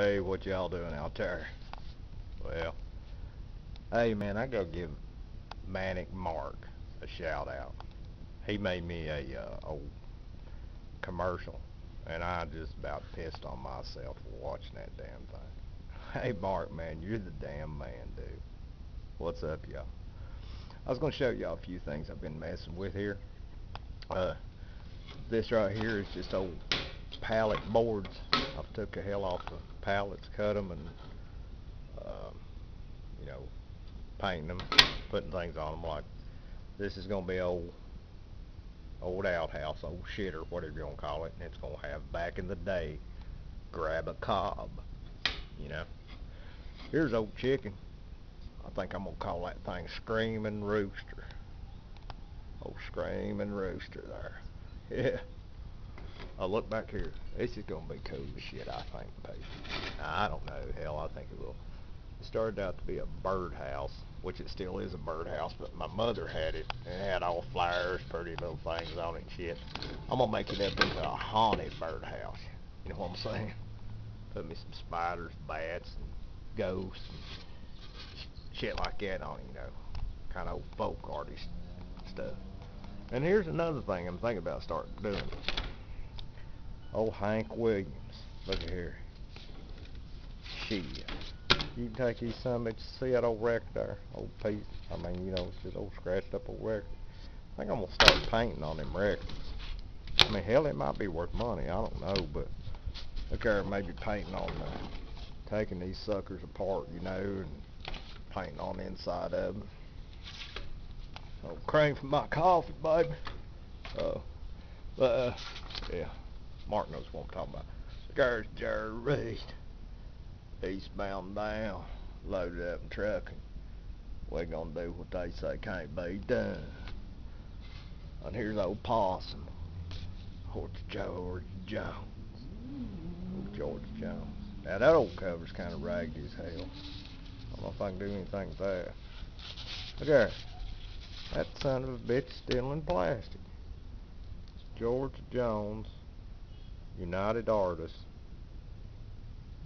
Hey, what y'all doing out there? Well, hey man, I gotta give Manic Mark a shout out. He made me a uh, old commercial, and I just about pissed on myself watching that damn thing. Hey Mark, man, you're the damn man, dude. What's up, y'all? I was gonna show y'all a few things I've been messing with here. Uh, this right here is just old pallet boards. I've took a hell off the pallets, cut them, and um, you know, painting them, putting things on them. Like this is gonna be old, old outhouse, old shitter, whatever you want to call it. And it's gonna have back in the day, grab a cob. You know. Here's old chicken. I think I'm gonna call that thing Screaming Rooster. Oh, Screaming Rooster there. Yeah. Oh, look back here. This is gonna be cool as shit, I think, Pete. I don't know. Hell, I think it will. It started out to be a birdhouse, which it still is a birdhouse, but my mother had it, and it had all flowers, pretty little things on it and shit. I'm gonna make it up into a haunted birdhouse. You know what I'm saying? Put me some spiders, bats, and ghosts, and shit like that on it, you know. Kind of old folk artist stuff. And here's another thing I'm thinking about starting doing. Old Hank Williams. Look at here. Shit. You can take these some see that old record there? Old piece. I mean, you know, it's just old scratched up old record. I think I'm gonna start painting on them records. I mean, hell, it might be worth money. I don't know, but look there, maybe painting on them. Taking these suckers apart, you know, and painting on the inside of them. Oh, cream for my coffee, baby. Oh, but, uh, yeah. Mark knows what I'm talking about. There's Jerry Reed. Eastbound down, loaded up in trucking. We're gonna do what they say can't be done. And here's old Possum. Horse George Jones. Old George Jones. Now that old cover's kind of ragged as hell. I don't know if I can do anything with that. Look there. That son of a bitch still in plastic. George Jones United Artists.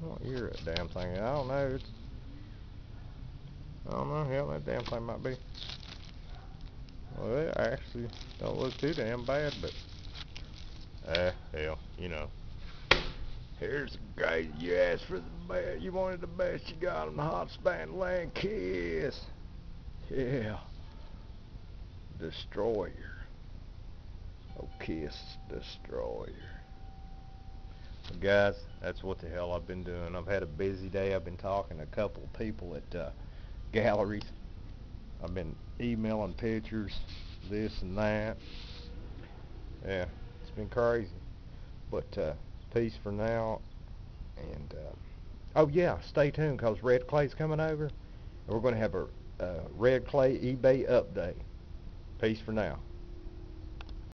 What year that damn thing? I don't know. It's, I don't know. Hell, that damn thing might be. Well, it actually don't look too damn bad, but eh, hell, you know. Here's the guy you asked for the best. You wanted the best. You got him. The hot span land kiss. Yeah. Destroyer. Oh, kiss destroyer guys, that's what the hell I've been doing. I've had a busy day. I've been talking to a couple of people at uh, galleries. I've been emailing pictures, this and that. Yeah, it's been crazy. But uh, peace for now. And uh, oh yeah, stay tuned because Red Clay's coming over. And we're going to have a uh, Red Clay eBay update. Peace for now.